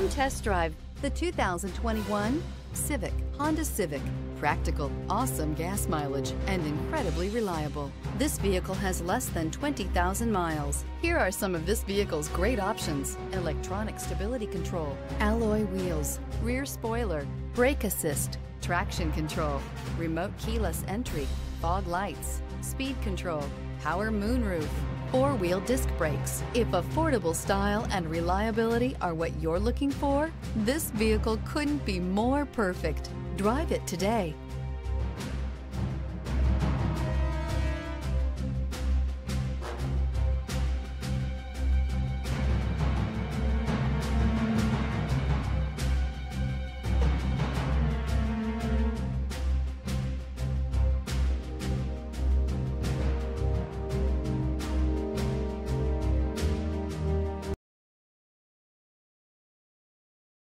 Come test drive the 2021 Civic, Honda Civic. Practical, awesome gas mileage, and incredibly reliable. This vehicle has less than 20,000 miles. Here are some of this vehicle's great options. Electronic stability control, alloy wheels, rear spoiler, brake assist, traction control, remote keyless entry, fog lights, speed control, power moonroof, four-wheel disc brakes. If affordable style and reliability are what you're looking for, this vehicle couldn't be more perfect. Drive it today.